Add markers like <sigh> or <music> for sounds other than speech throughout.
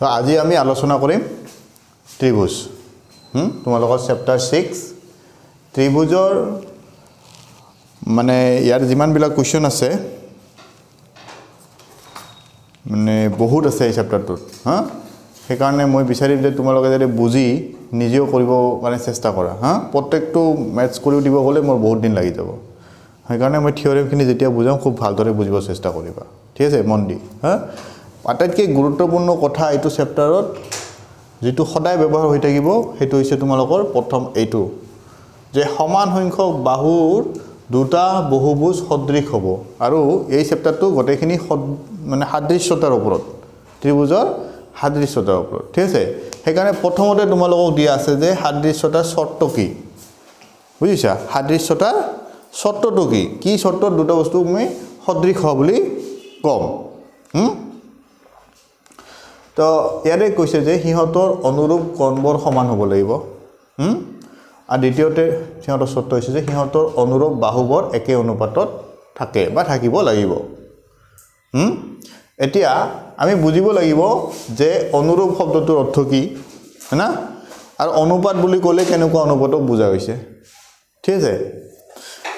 আজি আমি আলোচনা কৰিম ত্ৰিভুজ। তোমালোকৰ চেপ্টাৰ ছিক্স ত্ৰিভুজৰ মানে ইয়াৰ যিমানবিলাক কুৱেশ্যন আছে মানে বহুত আছে এই চেপ্টাৰটোত হা? সেইকাৰণে মই বিচাৰিম যে তোমালোকে যাতে বুজি নিজেও কৰিব কাৰণে চেষ্টা কৰা হা? প্ৰত্যেকটো মেথছ কৰিও দিব গ'লে মোৰ বহুত দিন লাগি যাব। সেইকাৰণে মই থিয়ৰিখিনি যেতিয়া বুজাম খুব ভালদৰে বুজিব চেষ্টা কৰিবা। ঠিক আছে মন দি হা? আটাইতকৈ গুৰুত্বপূৰ্ণ কথা এইটো চেপ্টাৰত যিটো সদায় ব্যৱহাৰ হৈ থাকিব সেইটো হৈছে তোমালোকৰ প্ৰথম এইটো যে সমান সংখ্যক বাহুৰ দুটা বহুভুজ সদৃশ হ'ব। আৰু এই চেপ্টাৰটো গোটেইখিনি সদ মানে সাদৃশ্যতাৰ ওপৰত ত্ৰিভুজৰ সাদৃশ্যতাৰ ওপৰত ঠিক আছে? সেইকাৰণে প্ৰথমতে তোমালোকক দিয়া আছে যে সাদৃশ্যতাৰ চৰ্ত কি? বুজিছা? সাদৃশ্যতাৰ চৰ্তটো কি? কি চৰ্তত দুটা বস্তু আমি সদৃশ হোৱা বুলি ক'ম? তো ইয়াতে কৈছে যে সিহঁতৰ অনুৰূপ কণবোৰ সমান হ'ব লাগিব? আৰু দ্বিতীয়তে সিহঁতৰ চৰ্ত হৈছে যে সিহঁতৰ অনুৰূপ বাহুবোৰ একে অনুপাতত থাকে বা থাকিব লাগিব? এতিয়া আমি বুজিব লাগিব যে অনুৰূপ শব্দটোৰ অৰ্থ কি হয় না আৰু অনুপাত বুলি ক'লে কেনেকুৱা অনুপাতক বুজা হৈছে ঠিক আছে?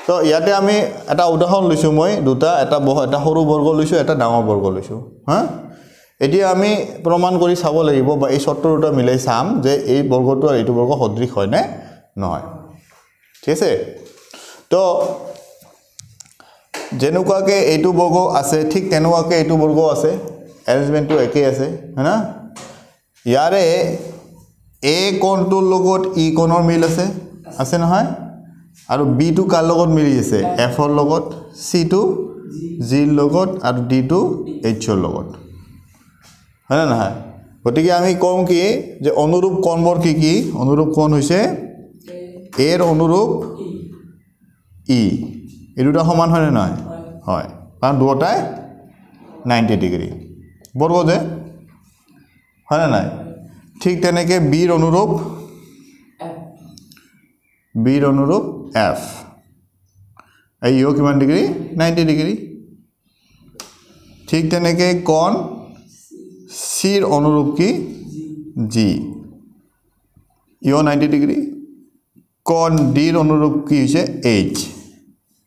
তো ইয়াতে আমি এটা উদাহৰণ লৈছোঁ মই দুটা এটা এটা সৰু বৰ্গ লৈছোঁ এটা ডাঙৰ বৰ্গ লৈছোঁ। হা? এতিয়া আমি প্ৰমাণ কৰি চাব লাগিব বা এই চৰ্ত দুটা মিলাই চাম যে এই বৰ্গটো আৰু এইটো বৰ্গ সদৃশ হয়নে নহয়। ঠিক আছে? তো যেনেকুৱাকৈ এইটো বৰ্গ আছে ঠিক তেনেকুৱাকৈ এইটো বৰ্গ আছে এৰেঞ্জমেণ্টটো একেই আছে হয় না? ইয়াৰে এ কণটোৰ লগত ই কণৰ মিল আছে আছে নহয়? আৰু বিটো কাৰ লগত মিলি আছে? এফৰ লগত চিটো জিৰ লগত আৰু ডিটো এইচৰ লগত। হয়নে নহয় গতিকে আমি কওঁ কি যে অনুৰূপ কণবোৰ কি কি? অনুৰূপ কণ হৈছে? এৰ অনুৰূপ ই। এই দুটা সমান হয়নে নহয়? হয়। কাৰণ দুয়োটাই নাইণ্টি ডিগ্ৰী। বৰ্গ যে? হয়নে নাই? ঠিক তেনেকৈ বিৰ অনুৰূপ বিৰ অনুৰূপ এফ। এই ইও কিমান ডিগ্ৰী? Ninety degree. ঠিক তেনেকৈ কণ চিৰ অনুৰূপ কি? জি। ইও নাইণ্টি ডিগ্ৰী। কণ ডিৰ অনুৰূপ কি হৈছে? এইচ।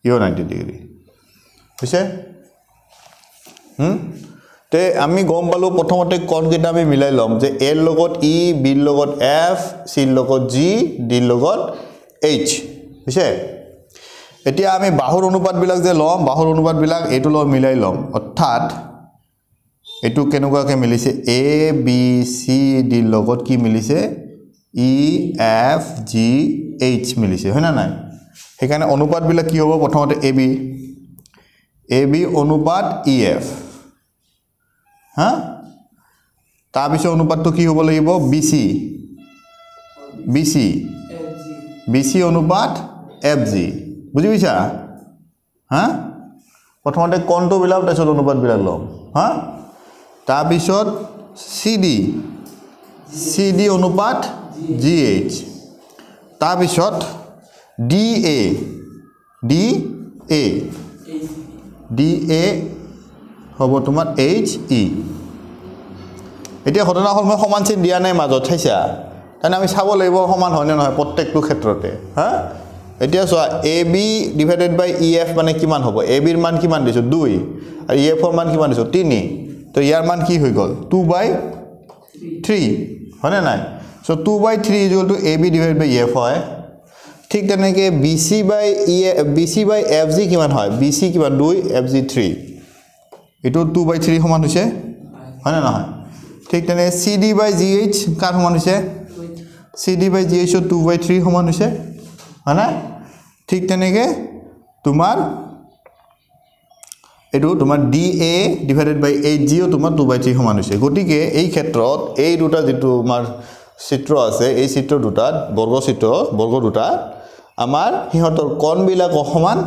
ইও নাইণ্টি ডিগ্ৰী। হুম? তে আমি গম পালোঁ প্ৰথমতে কণকেইটা আমি মিলাই ল'ম যে এৰ লগত ই বিৰ লগত এফ চিৰ লগত জি ডিৰ লগত এইচ। হৈছে? এতিয়া আমি বাহুৰ অনুপাতবিলাক যে ল'ম বাহুৰ অনুপাতবিলাক এইটো লগত মিলাই ল'ম। অৰ্থাৎ এইটো কেনেকুৱাকৈ মিলিছে? এ বি চি ডিৰ লগত কি মিলিছে? ই এফ জি এইচ মিলিছে হয়নে নাই? সেইকাৰণে অনুপাতবিলাক কি হ'ব? প্ৰথমতে এ বি এ বি অনুপাত ই এফ হা? তাৰপিছত অনুপাতটো কি হ'ব লাগিব? B C B C B C অনুপাত এফ জি বুজি পাইছা? হা? প্ৰথমতে কণটোবিলাক তাৰপিছত অনুপাতবিলাক ল'ম। হা? তাৰপিছত চি ডি চি ডি অনুপাত জি এইচ তাৰপিছত D A D A D A হ'ব তোমাৰ এইচ ই এতিয়া ঘটনা হ'ল মই সমান চিন দিয়া নাই মাজত চাইছা? তাৰমানে আমি চাব লাগিব সমান হয়নে নহয় প্ৰত্যেকটো ক্ষেত্ৰতে হা? এতিয়া চোৱা A B divided by E F মানে কিমান হ'ব? এ বিৰ মান কিমান দিছোঁ? দুই। আৰু ই এফৰ মান কিমান দিছোঁ? তিনি। তো ইয়াৰ মান কি হৈ গ'ল? টু বাই থ্ৰী হয়নে নাই? So' two by three equal to A B divide by F হয়। ঠিক তেনেকৈ B C by E B C by F G কিমান হয়? বি চি কিমান? দুই এফ জি থ্ৰী এইটো টু বাই থ্ৰী সমান হৈছে হয়নে নহয়? ঠিক তেনে C D by G H কাৰ সমান হৈছে? চি ডি বাই জি এইচৰ টু বাই থ্ৰী সমান হৈছে হয়নে? ঠিক তেনেকৈ তোমাৰ এইটো তোমাৰ D A divided by H Jio তোমাৰ টু বাই থ্ৰী সমান হৈছে। গতিকে এই ক্ষেত্ৰত এই দুটা যিটো আমাৰ চিত্ৰ আছে এই চিত্ৰ দুটাত বৰ্গ চিত্ৰ বৰ্গ দুটাত আমাৰ সিহঁতৰ কণবিলাক সমান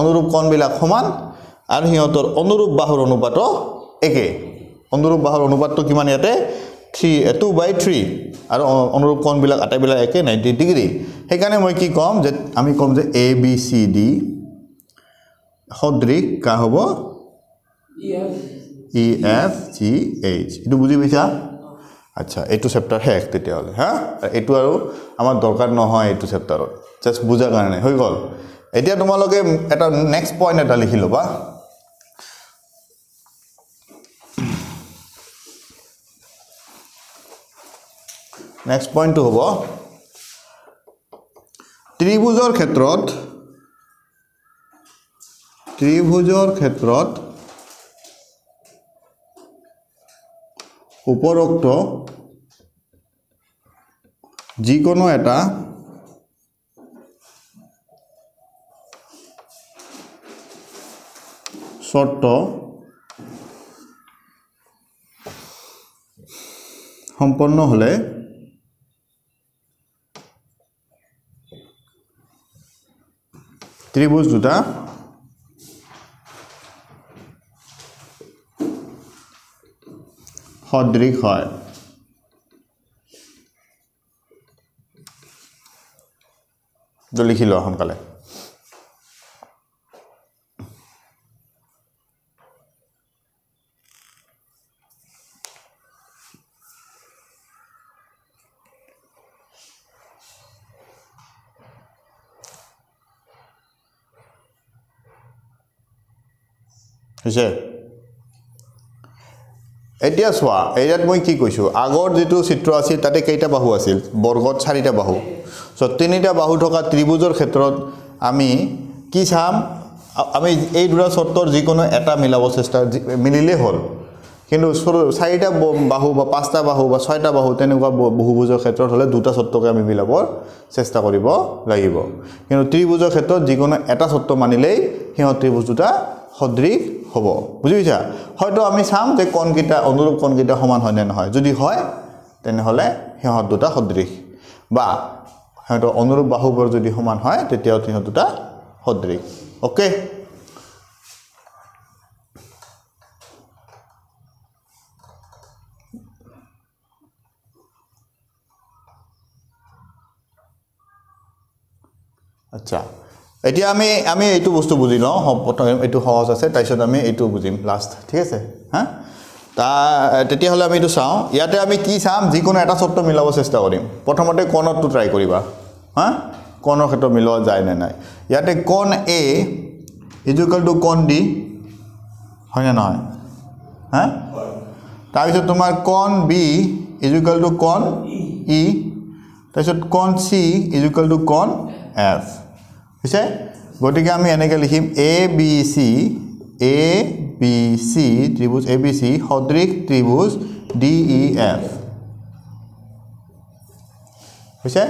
অনুৰূপ কণবিলাক সমান আৰু সিহঁতৰ অনুৰূপ বাহুৰ অনুপাতো একে। অনুৰূপ বাহুৰ অনুপাতটো কিমান ইয়াতে? থ্ৰী টু বাই থ্ৰী আৰু অনুৰূপ কণবিলাক আটাইবিলাক একে নাইণ্টি ডিগ্ৰী সেইকাৰণে মই কি ক'ম যে আমি ক'ম যে এ বি চি ডি সদৃশ কা হ'ব? ই এফ জি এইচ এইটো বুজি পাইছা? আচ্ছা এইটো চেপ্টাৰ শেষ তেতিয়াহ'লে হা? এইটো আৰু আমাৰ দৰকাৰ নহয় এইটো চেপ্টাৰত জাষ্ট বুজাৰ কাৰণে হৈ গ'ল। এতিয়া তোমালোকে এটা নেক্সট পইণ্ট এটা লিখি ল'বা। নেক্সট পইণ্টটো হ'ব। ত্ৰিভুজৰ ক্ষেত্ৰত ত্ৰিভুজৰ ক্ষেত্ৰত উপৰোক্ত যিকোনো এটা চৰ্ত সম্পন্ন হ'লে ত্ৰিভুজ দুটা সদৃশ হয়। তো লিখি লোৱা সোনকালে। হৈছে? এতিয়া চোৱা ইয়াত মই কি কৈছোঁ আগৰ যিটো চিত্ৰ আছিল তাতে কেইটা বাহু আছিল? বৰ্গত চাৰিটা বাহু। চ' তিনিটা বাহু থকা ত্ৰিভুজৰ ক্ষেত্ৰত আমি কি চাম? আমি এই দুটা চৰ্তৰ যিকোনো এটা মিলাব চেষ্টা মিলিলেই হ'ল। কিন্তু চাৰিটা বাহু বা পাঁচটা বাহু বা ছয়টা বাহু তেনেকুৱা বহুভুজৰ ক্ষেত্ৰত হ'লে দুটা চৰ্তকে আমি মিলাবৰ চেষ্টা কৰিব লাগিব। কিন্তু ত্ৰিভুজৰ ক্ষেত্ৰত যিকোনো এটা চৰ্ত মানিলেই সিহঁত ত্ৰিভুজ দুটা সদৃশ হ'ব। বুজি পাইছা হয়তো আমি চাম যে কণকেইটা অনুৰূপ কণকেইটা সমান হয় নে নহয়। যদি হয় তেনেহ'লে সিহঁত দুটা সদৃশ। বা সিহঁতৰ অনুৰূপ বাহুবোৰ যদি সমান হয় তেতিয়াও সিহঁত দুটা সদৃশ। অ'কে? আচ্ছা। এতিয়া আমি আমি এইটো বস্তু বুজি লওঁ। প্ৰথম এইটো সহজ আছে তাৰপিছত আমি এইটো বুজিম লাষ্ট ঠিক আছে? হা? তা তেতিয়াহ'লে আমি এইটো চাওঁ। ইয়াতে আমি কি চাম? যিকোনো এটা চৰ্ত মিলাব চেষ্টা কৰিম। প্ৰথমতে কণতটো ট্ৰাই কৰিবা। হা? কণৰ ক্ষেত্ৰত মিলোৱা যায় নে নাই? ইয়াতে কণ এ ইজুকেল টু কণ ডি হয়নে নহয়? হা? তাৰপিছত তোমাৰ কণ বি ইজুকেল টু কণ ই তাৰপিছত কণ চি ইজুকেল টু কণ এফ হৈছে গতিকে আমি এনেকৈ লিখিম A B C A B C ত্ৰিভুজ A B C সদৃশ ত্ৰিভুজ ডি ই এফ হৈছে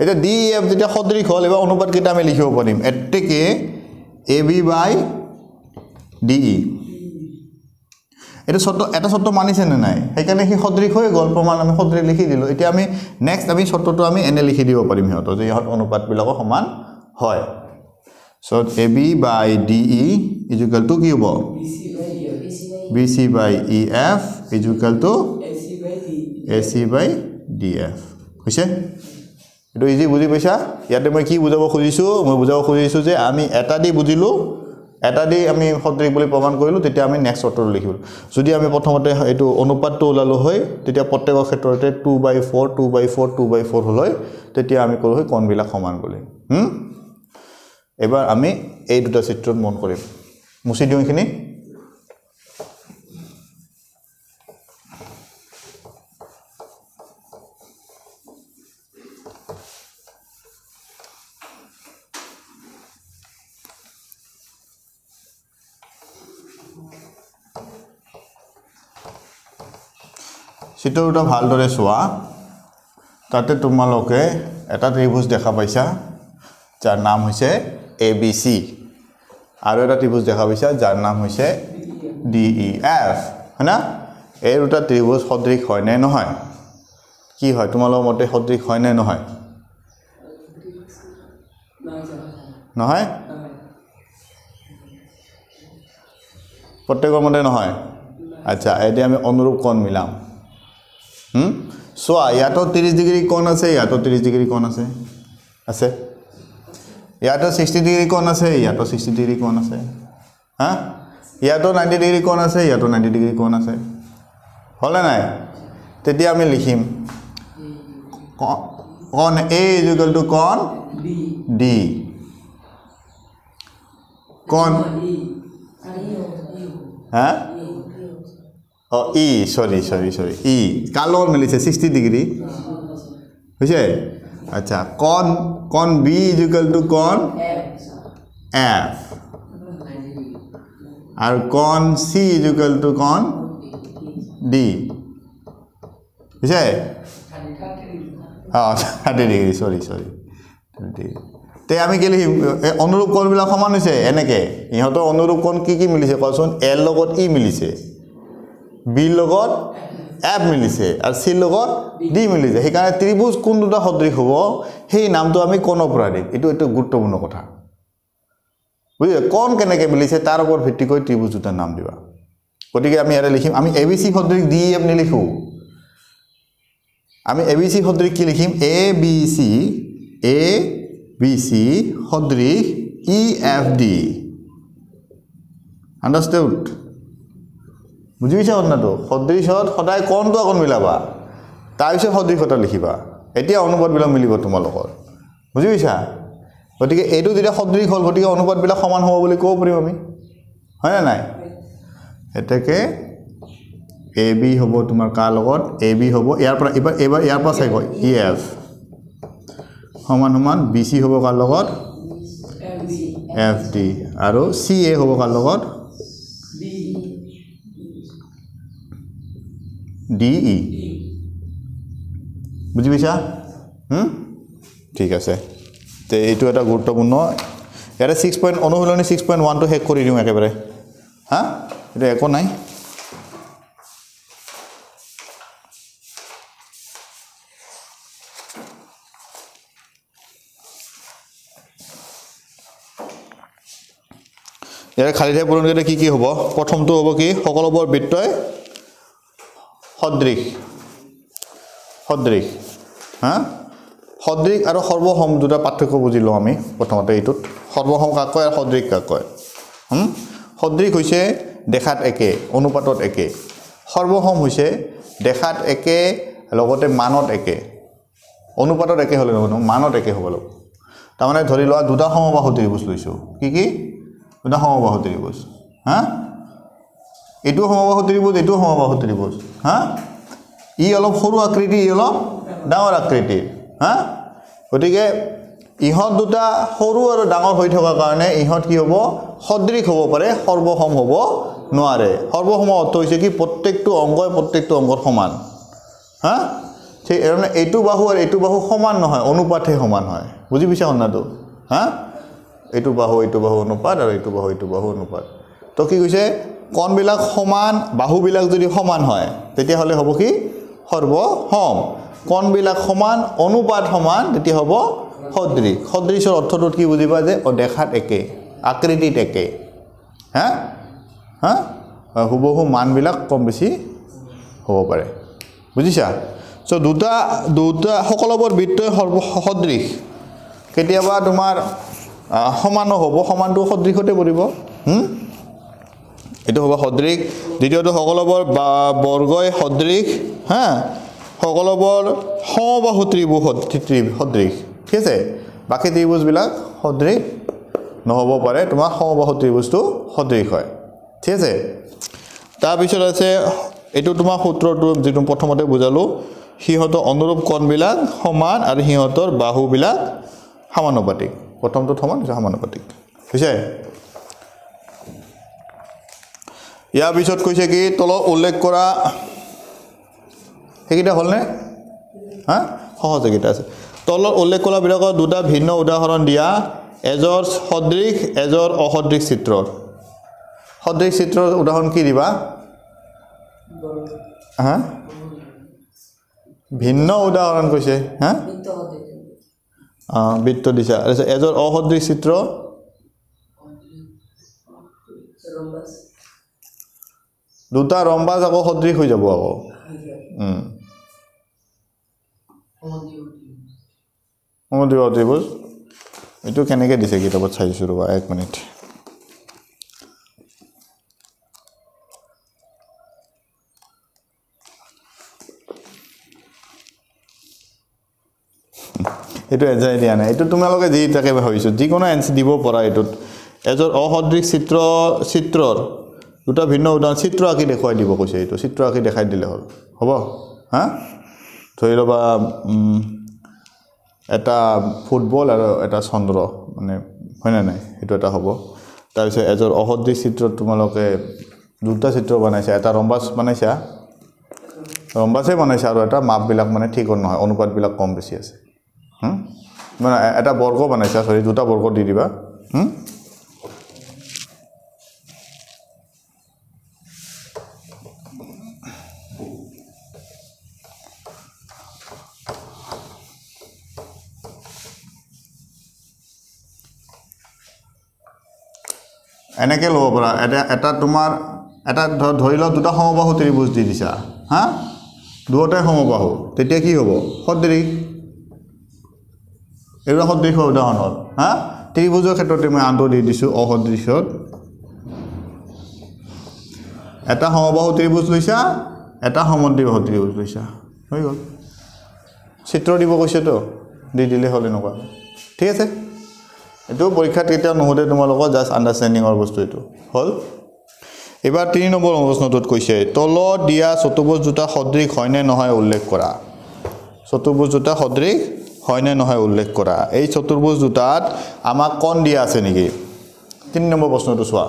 এতিয়া ডি ই এফ যেতিয়া সদৃশ হ'ল এইবাৰ অনুপাতকেইটা আমি লিখিব পাৰিম? এতেকে এ বি বাই ডি ই এইটো চৰ্ত এটা চৰ্ত মানিছেনে নাই? সেইকাৰণে সি সদৃশ হৈ গ'ল প্ৰমাণ আমি সদৃশ লিখি দিলোঁ। এতিয়া আমি নেক্সট আমি চৰ্তটো আমি এনে লিখি দিব পাৰিম সিহঁতৰ যে ইহঁত অনুপাতবিলাকো সমান হয়। So' A B by D E equal to কি হ'ব? B C by E F equal to A C by D F হৈছে? এইটো ইজি বুজি পাইছা? ইয়াতে মই কি বুজাব খুজিছোঁ? মই বুজাব খুজিছোঁ যে আমি এটা দি বুজিলোঁ এটা দি আমি সদৃশ বুলি প্ৰমাণ কৰিলোঁ তেতিয়া আমি নেক্সট চৰ্তটো লিখিলোঁ যদি আমি প্ৰথমতে এইটো অনুপাতটো ওলালোঁ হয় তেতিয়া প্ৰত্যেকৰ ক্ষেত্ৰতে two by four two by four two by four হ'ল হয় তেতিয়া আমি ক'লোঁ হয় কণবিলাক সমান বুলি? এইবাৰ আমি এই দুটা চিত্ৰত মন কৰিম। মুচি দিওঁ এইখিনি। চিত্ৰ দুটা ভালদৰে চোৱা। তাতে তোমালোকে এটা ত্ৰিভুজ দেখা পাইছা যাৰ নাম হৈছে এ বি চি আৰু এটা ত্ৰিভুজ দেখা পাইছা যাৰ নাম হৈছে ডি ই এফ হয় না এই দুটা ত্ৰিভুজ সদৃশ হয় নে নহয়? কি হয়? তোমালোকৰ মতে সদৃশ হয় নে নহয়? নহয়? প্ৰত্যেকৰ মতে নহয়? আচ্ছা এতিয়া আমি অনুৰূপ কোণ মিলাম? চোৱা ইয়াতো ত্ৰিছ ডিগ্ৰী কোণ আছে ইয়াতো ত্ৰিছ ডিগ্ৰী কোণ আছে। আছে? ইয়াতো ছিক্সটি ডিগ্ৰী কোণ আছে ইয়াতো ছিক্সটি ডিগ্ৰী কোণ আছে হা ইয়াতো নাইণ্টি ডিগ্ৰী কোণ আছে ইয়াতো নাইণ্টি ডিগ্ৰী কোণ আছে হ'লনে নাই তেতিয়া আমি লিখিম কন A is equal to B. D E. হা অঁ ই চৰি চৰি চৰি ই কাৰ লগত মিলিছে ছিক্সটি ডিগ্ৰী হৈছে আচ্ছা কন কন বি ইজ ইকুৱেল টু কন এফ আৰু কন চি ইজ ইকুৱেল টু কন ডি অঁ thirty degree sorry sorry thirty degree তে আমি কি লিখিম এই অনুৰূপ কোণবিলাক সমান হৈছে? এনেকৈ। ইহঁতৰ অনুৰূপ কোণ কি কি মিলিছে? কচোন, এৰ লগত ই মিলিছে। বিৰ লগত এফ মিলিছে আৰু চিৰ লগত ডি মিলিছে। সেইকাৰণে ত্ৰিভুজ কোন দুটা সদৃশ হ'ব সেই নামটো আমি কণৰ পৰা দিম। এইটো এইটো গুৰুত্বপূৰ্ণ কথা। বুজিছে কণ কেনেকৈ মিলিছে তাৰ ওপৰত ভিত্তি কৰি ত্ৰিভুজ দুটাৰ নাম দিবা। গতিকে আমি ইয়াতে লিখিম। আমি এ বি চি সদৃশ ডি এফ নিলিখোঁ। আমি এ বি চি সদৃশ কি লিখিম? A B C A B C সদৃশ ই এফ ডি। আণ্ডাৰষ্টেড? বুজি পাইছা ঘটনাটো সদৃশত সদায় কণটো অকণ মিলাবা তাৰপিছত সদৃশতা লিখিবা। এতিয়া অনুপাতবিলাক মিলিব তোমালোকৰ। বুজি পাইছা গতিকে এইটো যেতিয়া সদৃশ হ'ল গতিকে অনুপাতবিলাক সমান হ'ব বুলি ক'ব পাৰিম আমি। হয়নে নাই? এতেকে এ বি হ'ব তোমাৰ কাৰ লগত? এ বি হ'ব ইয়াৰ পৰা এইবাৰ এইবাৰ ইয়াৰ পৰা চাই কয় ই এফ সমান সমান বি চি হ'ব কাৰ লগত. এফ ডি আৰু চি এ হ'ব কাৰ লগত? D E E. বুজি পাইছা? ঠিক আছে। তে এইটো এটা গুৰুত্বপূৰ্ণ। ইয়াতে ছিক্স পইণ্ট অনুশীলনী ছিক্স পইণ্ট ওৱানটো শেষ কৰি দিওঁ একেবাৰে। হা? এইটো একো নাই। ইয়াৰে খালী ঠাই পূৰণ কৰিলে কি কি হ'ব? প্ৰথমটো হ'ব কি? সকলোবোৰ বৃত্তই সদৃশ। সদৃশ। হা? সদৃশ আৰু সৰ্বসম দুটা পাৰ্থক্য বুজি লওঁ আমি প্ৰথমতে এইটোত। সৰ্বসম কাক কয় আৰু সদৃশ কাক কয়? সদৃশ হৈছে দেখাত একে অনুপাতত একে। সৰ্বসম হৈছে দেখাত একে লগতে মানত একে। অনুপাতত একে হ'লে নহ'ব মানত একে হ'ব লাগিব। তাৰমানে ধৰি লোৱা দুটা সমবাহু ত্ৰিভুজ লৈছোঁ। কি কি? দুটা সমবাহু ত্ৰিভুজ। হা? এইটোও সমবাহু ত্ৰিভুজ এইটোও সমবাহু ত্ৰিভুজ। হা ই অলপ সৰু আকৃতি ই অলপ ডাঙৰ আকৃতিৰ হা গতিকে ইহঁত দুটা সৰু আৰু ডাঙৰ হৈ থকাৰ কাৰণে ইহঁত কি হ'ব? সদৃশ হ'ব পাৰে সৰ্বসম হ'ব নোৱাৰে। সৰ্বসম অৰ্থ হৈছে কি? প্ৰত্যেকটো অংগই প্ৰত্যেকটো অংগত সমান। হা? ঠিক তাৰমানে এইটো বাহু আৰু এইটো বাহু সমান নহয় অনুপাতহে সমান হয়। বুজি পাইছা কথাটো? হা? এইটো বাহু এইটো বাহু অনুপাত আৰু এইটো বাহু এইটো বাহু অনুপাত। তো কি কৈছে? কণবিলাক সমান বাহুবিলাক যদি সমান হয় তেতিয়াহ'লে হ'ব কি? সৰ্বসম। কণবিলাক সমান অনুপাত সমান তেতিয়া হ'ব সদৃশ। সদৃশৰ অৰ্থটোত কি বুজিবা যে অ, দেখাত একে আকৃতিত একে। হা? হা? হুবহু মানবিলাক কম বেছি হ'ব পাৰে। বুজিছা? চ' দুটা দুটা সকলোবোৰ বৃত্তই সৰ্ব সদৃশ। কেতিয়াবা তোমাৰ সমানো হ'ব সমানটো সদৃশতে পৰিব? এইটো হ'ব সদৃশ। দ্বিতীয়টো সকলোবোৰ বা বৰ্গই সদৃশ হা? সকলোবোৰ সমবাহু ত্ৰিভুজ সদ- ত্ৰি- সদৃশ। ঠিক আছে? বাকী ত্ৰিভুজবিলাক সদৃশ নহ'ব পাৰে তোমাৰ সমবাহু ত্ৰিভুজটো সদৃশ হয়। ঠিক আছে? তাৰপিছত আছে এইটো তোমাৰ সূত্ৰটো যিটো প্ৰথমতে বুজালোঁ সিহঁতৰ অনুৰূপ কণবিলাক সমান আৰু সিহঁতৰ বাহুবিলাক সমানুপাতিক। প্ৰথমটোত সমান সমানুপাতিক। হৈছে ইয়াৰ পিছত কৈছে কি তলত উল্লেখ কৰা সেইকেইটা হ'লনে? হা? সহজ এইকেইটা আছে। তলত উল্লেখ কৰাবিলাকৰ দুটা ভিন্ন উদাহৰণ দিয়া। এজৰ সদৃশ এজৰ অসদৃশ চিত্ৰৰ সদৃশ চিত্ৰৰ উদাহৰণ কি দিবা? হা? ভিন্ন উদাহৰণ কৈছে। হা? অঁ বৃত্ত দিছা। তাৰপিছত এজৰ অসদৃশ চিত্ৰ। দুটা ৰম্বাজ আকৌ সদৃশ হৈ যাব আকৌ। অতিবুজ এইটো কেনেকৈ দিছে কিতাপত চাইছোঁ ৰ'বা এক মিনিট। <laughs> এইটো এজাই দিয়া নাই। এইটো তোমালোকে যি তাকে ভাবিছোঁ যিকোনো এন্সাৰ দিব পৰা এইটোত। এযোৰ অসদৃশ চিত্ৰ চিত্ৰৰ দুটা ভিন্ন উদাহৰণ চিত্ৰ আঁকি দেখুৱাই দিব কৈছে এইটো চিত্ৰ আঁকি দেখাই দিলে হ'ল। হ'ব? হা? ধৰি ল'বা এটা ফুটবল আৰু এটা চন্দ্ৰ মানে হয়নে নাই? সেইটো এটা হ'ব। তাৰপিছত এজন অসদৃশ চিত্ৰত তোমালোকে দুটা চিত্ৰ বনাইছা এটা ৰম্বাছ বনাইছা। ৰম্বাছেই বনাইছা আৰু এটা মাপবিলাক মানে ঠিক নহয় অনুপাতবিলাক কম বেছি আছে? মানে এটা বৰ্গ বনাইছা চৰি দুটা বৰ্গ দি দিবা। এনেকৈ ল'ব পাৰা। এটা এটা তোমাৰ এটা ধৰি লওক দুটা সমবাহু ত্ৰিভুজ দি দিছা হা? দুয়োটাই সমবাহু তেতিয়া কি হ'ব? সদৃশ। এইবিলাক সদৃশৰ উদাহৰণ হ'ল হা? ত্ৰিভুজৰ ক্ষেত্ৰতে মই আনটো দি দিছোঁ অসদৃশত। এটা সমবাহু ত্ৰিভুজ লৈছা এটা সমদ্বিবাহু ত্ৰিভুজ লৈছা। হৈ গ'ল। চিত্ৰ দিব কৈছেতো দি দিলে হ'ল এনেকুৱা। ঠিক আছে? এইটো পৰীক্ষাত কেতিয়াও নুসুধে তোমালোকৰ জাষ্ট আণ্ডাৰষ্টেণ্ডিঙৰ বস্তু এইটো। হ'ল? এইবাৰ তিনি নম্বৰ প্ৰশ্নটোত কৈছে তলত দিয়া চতুৰ্ভুজ দুটা সদৃশ হয়নে নহয় উল্লেখ কৰা। চতুৰ্ভুজ দুটা সদৃশ হয়নে নহয় উল্লেখ কৰা। এই চতুৰ্ভুজ দুটাত আমাক কণ দিয়া আছে নেকি? তিনি নম্বৰ প্ৰশ্নটো চোৱা।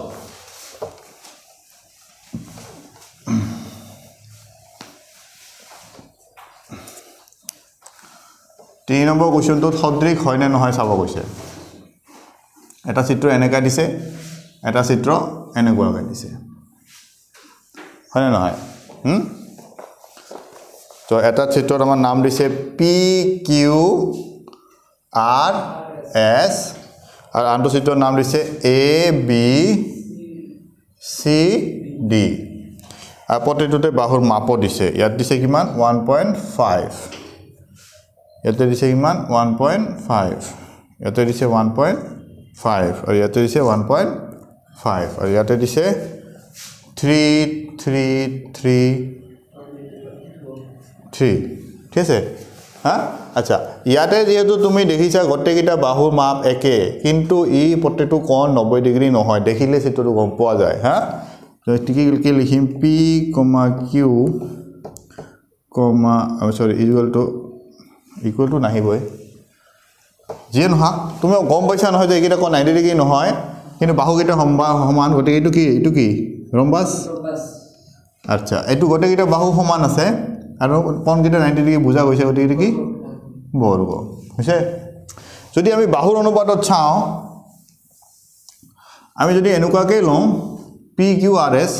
তিনি নম্বৰ কুৱেশ্যনটোত সদৃশ হয়নে নহয় চাব কৈছে। এটা চিত্ৰ এনেকৈ দিছে এটা চিত্ৰ এনেকুৱাকৈ দিছে। হয়নে নহয়? তো এটা চিত্ৰত আমাৰ নাম দিছে পি কিউ আৰ এছ আৰু আনটো চিত্ৰৰ নাম দিছে এ বি চি ডি। আৰু প্ৰতিটোতে বাহুৰ মাপো দিছে। ইয়াত দিছে কিমান? One point five. ইয়াতে দিছে কিমান? One point five. ইয়াতে দিছে ওৱান পইণ্ট ফাইভ আৰু ইয়াতে দিছে ওৱান পইণ্ট ফাইভ আৰু ইয়াতে দিছে থ্ৰী থ্ৰী থ্ৰী থ্ৰী ঠিক আছে? হা? আচ্ছা ইয়াতে যিহেতু তুমি দেখিছা গোটেইকেইটা বাহুৰ মাপ একে কিন্তু ই প্ৰতিটো কোণ নব্বৈ ডিগ্ৰী নহয়। দেখিলে চিত্ৰটো গম পোৱা যায় হা? কি লিখিম? পি কমা কিউ কমা চৰি ইজুৱেল টু ইকুৱেলটো নাহিবই। যিয়ে নহওক তুমি গম পাইছা নহয় যে এইকেইটা কোণ নাইণ্টি ডিগ্ৰী নহয়? কিন্তু বাহুকেইটা সম্বা সমান গতিকে এইটো কি এইটো কি? ৰম্বাছ. আচ্ছা এইটো গোটেইকেইটা বাহু সমান আছে আৰু কোনকেইটা নাইণ্টি ডিগ্ৰী বুজা গৈছে গতিকে এইটো কি? বৰ্গ। হৈছে যদি আমি বাহুৰ অনুপাতত চাওঁ আমি যদি এনেকুৱাকৈ লওঁ P Q R S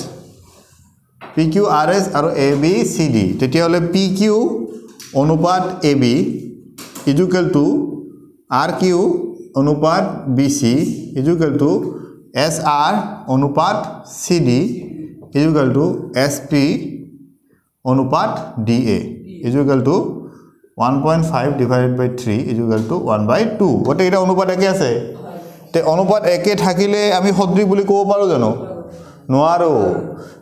P Q R S আৰু এ বি চি ডি তেতিয়াহ'লে পি কিউ অনুপাত A B equal to S R অনুপাত C D equal to S P অনুপাত D A equal to one point five divided by three equal to one by two গোটেইকেইটা অনুপাত একে আছে? তে অনুপাত একে থাকিলে আমি সদৃশ বুলি ক'ব পাৰোঁ জানো? নোৱাৰোঁ।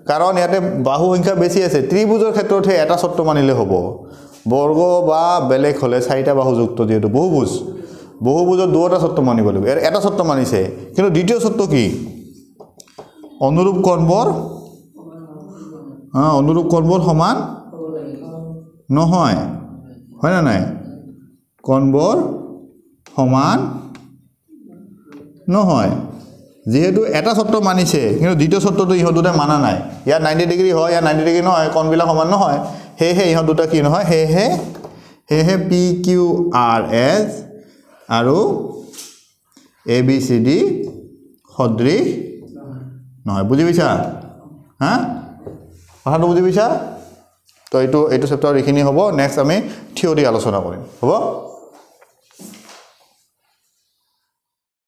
কাৰণ ইয়াতে বাহু সংখ্যা বেছি আছে। ত্ৰিভুজৰ ক্ষেত্ৰতহে এটা চৰ্ত মানিলে হ'ব। বৰ্গ বা বেলেগ হ'লে চাৰিটা বাহুযুক্ত যিহেতু বহুভুজ। বহুভুজত দুটা চৰ্ত মানিব লাগিব এটা চৰ্ত মানিছে কিন্তু দ্বিতীয় চৰ্ত কি? অনুৰূপ কৰ্মৰ অঁ অনুৰূপ কৰ্মৰ সমান নহয় হয়নে নাই? কণবোৰ সমান নহয়। যিহেতু এটা চৰ্ত মানিছে কিন্তু দ্বিতীয় চৰ্তটো ইহঁত দুটাই মানা নাই। ইয়াত নাইণ্টি ডিগ্ৰী হয় ইয়াত নাইণ্টি ডিগ্ৰী নহয় কণবিলাক সমান নহয়। সেয়েহে ইহঁত দুটা কি নহয়? সেয়েহে সেয়েহে পি কিউ আৰ এছ আৰু এ বি চি ডি সদৃশ নহয় বুজি পাইছা? হা? কথাটো বুজি পাইছা? তো এইটো এইটো চেপ্টাৰত এইখিনি হ'ব। নেক্সট আমি থিয়ৰী আলোচনা কৰিম। হ'ব?